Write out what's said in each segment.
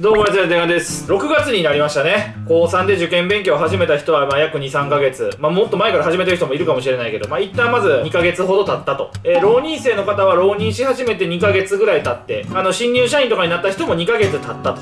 どうも、やつやてがです。6月になりましたね。高3で受験勉強を始めた人は、まあ、約2、3ヶ月。まあ、もっと前から始めてる人もいるかもしれないけど、まあ、一旦まず2ヶ月ほど経ったと。えー浪人生の方は浪人し始めて2ヶ月ぐらい経って、あの、新入社員とかになった人も2ヶ月経ったと。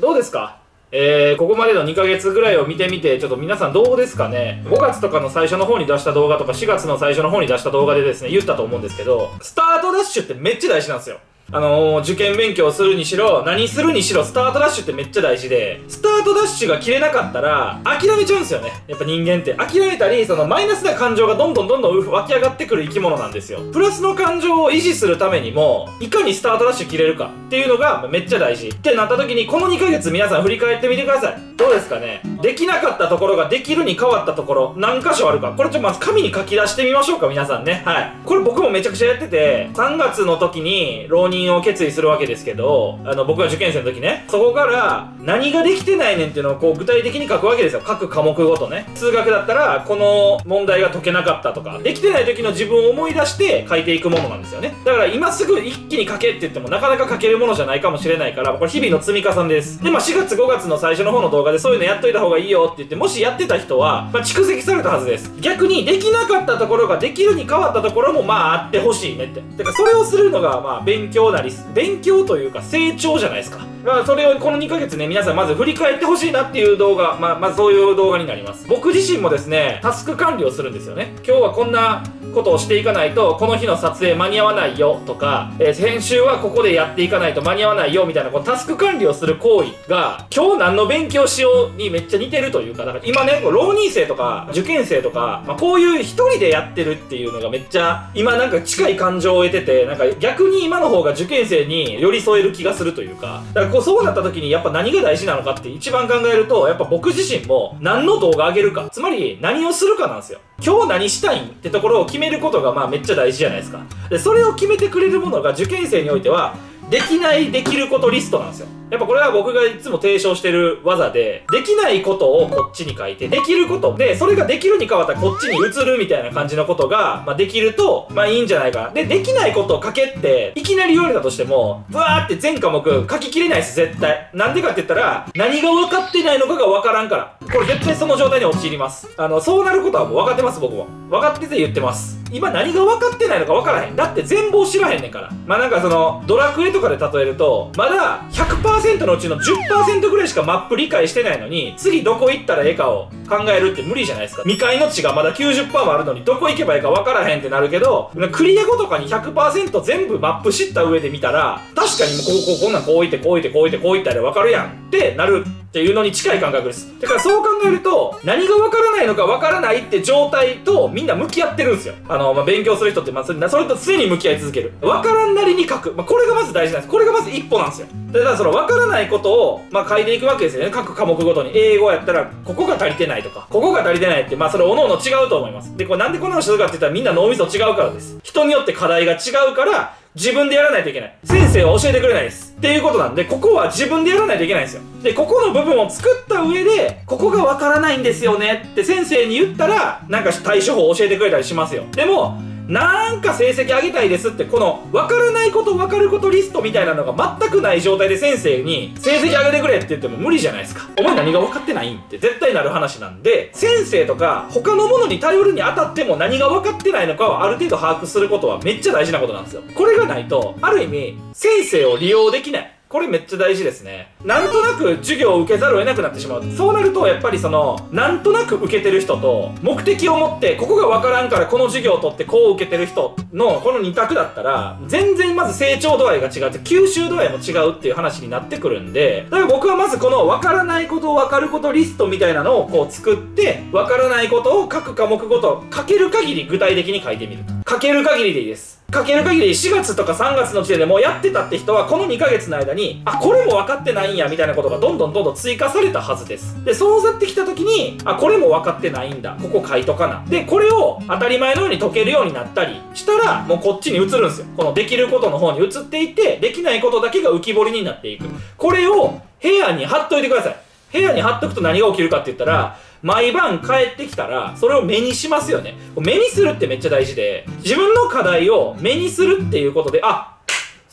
どうですか？えー、ここまでの2ヶ月ぐらいを見てみて、ちょっと皆さんどうですかね ?5 月とかの最初の方に出した動画とか4月の最初の方に出した動画でですね、言ったと思うんですけど、スタートダッシュってめっちゃ大事なんですよ。あのー、受験勉強するにしろ、何するにしろ、スタートダッシュってめっちゃ大事で、スタートダッシュが切れなかったら、諦めちゃうんですよね。やっぱ人間って。諦めたり、そのマイナスな感情がどんどんどんどん湧き上がってくる生き物なんですよ。プラスの感情を維持するためにも、いかにスタートダッシュ切れるかっていうのがめっちゃ大事。ってなった時に、この2ヶ月皆さん振り返ってみてください。どうですかねできなかったところができるに変わったところ、何箇所あるか。これちょっとまず紙に書き出してみましょうか、皆さんね。はい。これ僕もめちゃくちゃやってて、3月の時に浪人を決意するわけですけど、あの、僕が受験生の時ね、そこから何ができてないねんっていうのをこう具体的に書くわけですよ。各科目ごとね。数学だったら、この問題が解けなかったとか、できてない時の自分を思い出して書いていくものなんですよね。だから今すぐ一気に書けって言ってもなかなか書けるものじゃないかもしれないから、これ日々の積み重ねです。で、まあ4月5月の最初の方の動画でそういうのやっといた方がいいよって言って、もしやってた人は、まあ蓄積されたはずです。逆にできなかったところができるに変わったところもまああってほしいねって。だからそれをするのがまあ勉強なり、勉強というか成長じゃないですか。まあそれをこの2ヶ月ね、皆さんまず振り返ってほしいなっていう動画、まあまあそういう動画になります。僕自身もですね、タスク管理をするんですよね。今日はこんなことをしていかないと、この日の撮影間に合わないよとか、えー編集はここでやっていかないと間に合わないよみたいな、このタスク管理をする行為が、今日何の勉強しようにめっちゃ似てるというか、だから今ね、こう浪人生とか受験生とか、まあ、こういう一人でやってるっていうのがめっちゃ、今なんか近い感情を得てて、なんか逆に今の方が受験生に寄り添える気がするというか、だからこうそうなった時にやっぱ何が大事なのかって一番考えると、やっぱ僕自身も何の動画上げるか、つまり何をするかなんですよ。今日何したいんってところを決めることがまあめっちゃ大事じゃないですか。で、それを決めてくれるものが受験生においては、できないできることリストなんですよ。やっぱこれは僕がいつも提唱してる技で、できないことをこっちに書いて、できることで、それができるに変わったらこっちに移るみたいな感じのことが、まあ、できると、まあいいんじゃないかな。で、できないことを書けって、いきなり言われたとしても、ブワーって全科目書ききれないです、絶対。なんでかって言ったら、何が分かってないのかが分からんから。これ絶対その状態に陥ります。あの、そうなることはもう分かってます、僕も。分かってて言ってます。今何が分かってないのか分からへん。だって全貌知らへんねんから。まあなんかその、ドラクエととかで例えると、まだ100%のうちの10%ぐらいしかマップ理解してないのに、次どこ行ったらええかを考えるって無理じゃないですか。未開の地がまだ90%もあるのに、どこ行けばいいか分からへんってなるけど、クリア後とかに100%全部マップ知った上で見たら、確かにもうこうこうこんなんこう行ってこう行ってこう行ってこう行ったら分かるやんってなるっていうのに近い感覚です。だからそう考えると、何が分からないのか分からないって状態とみんな向き合ってるんですよ。あの、まあ、勉強する人って、まあ、それそれと常に向き合い続ける。分からんなりに書く。まあ、これがまず大事なんです。これがまず一歩なんですよ。だからその分からないことを、まあ、書いていくわけですよね。各科目ごとに。英語やったら、ここが足りてないとか、ここが足りてないって、まあ、それ各々違うと思います。で、これなんでこんなのするかって言ったらみんな脳みそ違うからです。人によって課題が違うから、自分でやらないといけない。先生は教えてくれないです。っていうことなんで、ここは自分でやらないといけないんですよ。で、ここの部分を作った上で、ここがわからないんですよねって先生に言ったら、なんか対処法を教えてくれたりしますよ。でも、なんか成績上げたいですって、この、わからないことわかることリストみたいなのが全くない状態で先生に、成績上げてくれって言っても無理じゃないですか。お前何が分かってないんって絶対なる話なんで、先生とか他のものに頼るにあたっても何が分かってないのかをある程度把握することはめっちゃ大事なことなんですよ。これがないと、ある意味、先生を利用できない。これめっちゃ大事ですね。なんとなく授業を受けざるを得なくなってしまう。そうなると、やっぱりその、なんとなく受けてる人と、目的を持って、ここがわからんからこの授業を取ってこう受けてる人の、この二択だったら、全然まず成長度合いが違って、吸収度合いも違うっていう話になってくるんで、だから僕はまずこのわからないことをわかることリストみたいなのをこう作って、わからないことを各科目ごと書ける限り具体的に書いてみると。書ける限りでいいです。書ける限り4月とか3月の時点でもうやってたって人はこの2ヶ月の間にあこれも分かってないんやみたいなことがどんどんどんどん追加されたはずです。でそうなってきた時にあこれも分かってないんだ。ここ書いとかな。でこれを当たり前のように解けるようになったりしたらもうこっちに移るんですよ。このできることの方に移っていってできないことだけが浮き彫りになっていく。これを部屋に貼っといてください。部屋に貼っとくと何が起きるかって言ったら毎晩帰ってきたらそれを目にしますよね。目にするってめっちゃ大事で自分の課題を目にするっていうことであ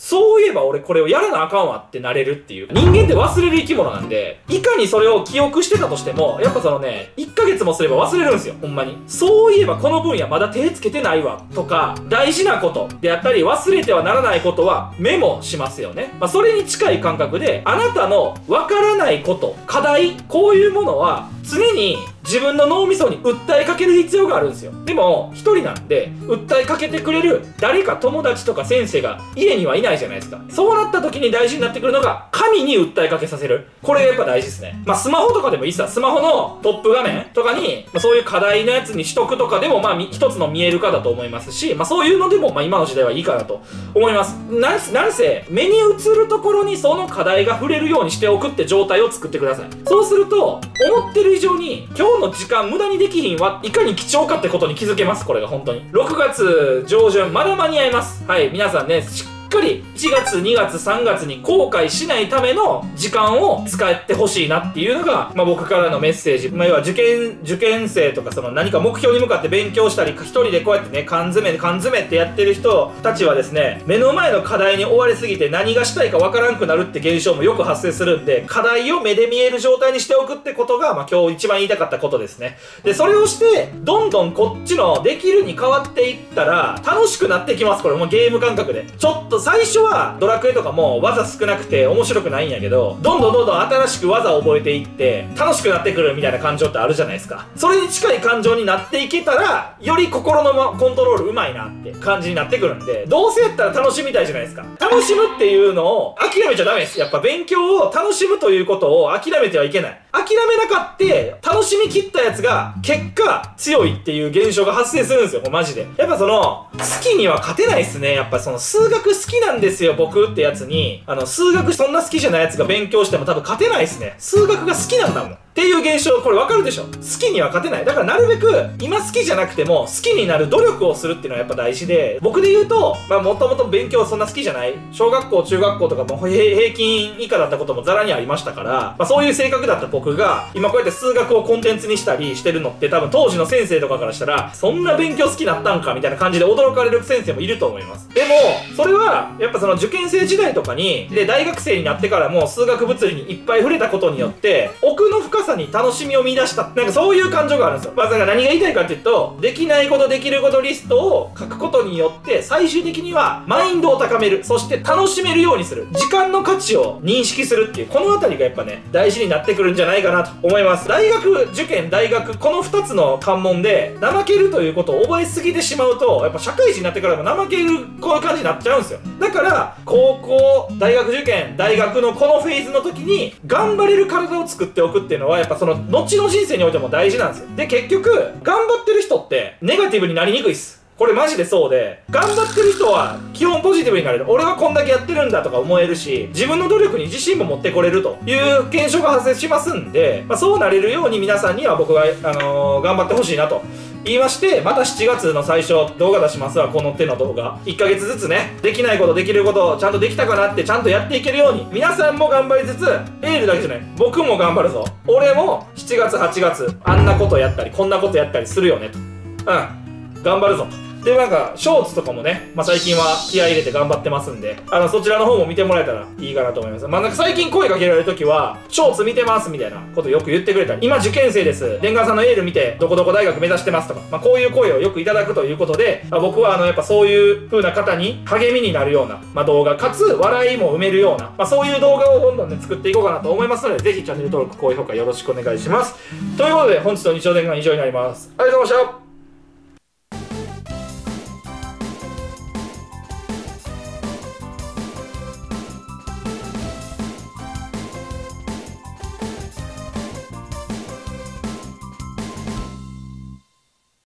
そういえば俺これをやらなあかんわってなれるっていう。人間って忘れる生き物なんで、いかにそれを記憶してたとしても、やっぱそのね、1ヶ月もすれば忘れるんですよ、ほんまに。そういえばこの分野まだ手つけてないわ、とか、大事なことであったり、忘れてはならないことはメモしますよね。まあ、それに近い感覚で、あなたのわからないこと、課題、こういうものは、常に自分の脳みそに訴えかける必要があるんですよ。でも、一人なんで、訴えかけてくれる誰か友達とか先生が家にはいないじゃないですか。そうなった時に大事になってくるのが、神に訴えかけさせる。これやっぱ大事ですね。まあ、スマホとかでもいいっすわ。スマホのトップ画面とかに、まあ、そういう課題のやつにしとくとかでも、まあ、一つの見える化だと思いますし、まあ、そういうのでも、まあ、今の時代はいいかなと思います。なんせ、なんせ、目に映るところにその課題が触れるようにしておくって状態を作ってください。そうすると、思ってる以上に、本の時間無駄にできひんはいかに貴重かってことに気づけます、これが本当に。6月上旬、まだ間に合います。はい、皆さんね、っかり1月2月3月に後悔しないための時間を使ってほしいなっていうのが、まあ、僕からのメッセージ、まあ、要は受験受験生とかその何か目標に向かって勉強したり一人でこうやってね缶詰で缶詰ってやってる人たちはですね目の前の課題に追われすぎて何がしたいかわからんくなるって現象もよく発生するんで課題を目で見える状態にしておくってことが、まあ、今日一番言いたかったことですね。でそれをしてどんどんこっちのできるに変わっていったら楽しくなってきます。これもうゲーム感覚で。ちょっと最初はドラクエとかも技少なくて面白くないんやけど、どんどんどんどん新しく技を覚えていって、楽しくなってくるみたいな感情ってあるじゃないですか。それに近い感情になっていけたら、より心のコントロール上手いなって感じになってくるんで、どうせやったら楽しみたいじゃないですか。楽しむっていうのを諦めちゃダメです。やっぱ勉強を楽しむということを諦めてはいけない。諦めなかって、楽しみきったやつが、結果、強いっていう現象が発生するんですよ、マジで。やっぱその、好きには勝てないっすね。やっぱその、数学好好きなんですよ、僕ってやつに、あの、数学そんな好きじゃないやつが勉強しても多分勝てないっすね。数学が好きなんだもん。っていう現象、これわかるでしょ？好きには勝てない。だからなるべく、今好きじゃなくても、好きになる努力をするっていうのはやっぱ大事で、僕で言うと、まあもともと勉強そんな好きじゃない小学校、中学校とかも平均以下だったこともザラにありましたから、まあそういう性格だった僕が、今こうやって数学をコンテンツにしたりしてるのって多分当時の先生とかからしたら、そんな勉強好きなったんかみたいな感じで驚かれる先生もいると思います。でも、それは、やっぱその受験生時代とかに、で、大学生になってからも数学物理にいっぱい触れたことによって、奥の深さに楽しみを見出した。なんかそういう感情があるんですよ。まあ、だか何が言いたいかっていうと、できないこと、できることリストを書くことによって、最終的にはマインドを高める。そして楽しめるようにする。時間の価値を認識するっていう、このあたりがやっぱね、大事になってくるんじゃないかなと思います。大学受験、大学、この2つの関門で、怠けるということを覚えすぎてしまうと、やっぱ社会人になってからも怠ける、こういう感じになっちゃうんですよ。だから、高校、大学受験、大学のこのフェーズの時に、頑張れる体を作っておくっていうのは、やっぱその、後の人生においても大事なんですよ。で、結局、頑張ってる人って、ネガティブになりにくいっす。これマジでそうで、頑張ってる人は基本ポジティブになれる。俺はこんだけやってるんだとか思えるし、自分の努力に自信も持ってこれるという現象が発生しますんで、まあ、そうなれるように皆さんには僕が、あのー、頑張ってほしいなと言いまして、また7月の最初動画出しますわ、この手の動画。1ヶ月ずつね、できないこと、できること、ちゃんとできたかなってちゃんとやっていけるように、皆さんも頑張りつつ、エールだけじゃない。僕も頑張るぞ。俺も7月、8月、あんなことやったり、こんなことやったりするよねと。うん。頑張るぞ。で、なんか、ショーツとかもね、まあ、最近は気合入れて頑張ってますんで、あの、そちらの方も見てもらえたらいいかなと思います。まあ、なんか最近声かけられるときは、ショーツ見てますみたいなことよく言ってくれたり、今受験生です。伝川さんのエール見て、どこどこ大学目指してますとか、まあ、こういう声をよくいただくということで、まあ、僕はあの、やっぱそういう風な方に励みになるような、まあ、動画、かつ笑いも埋めるような、まあ、そういう動画をどんどんね、作っていこうかなと思いますので、ぜひチャンネル登録、高評価よろしくお願いします。ということで、本日の日曜伝言は以上になります。ありがとうございました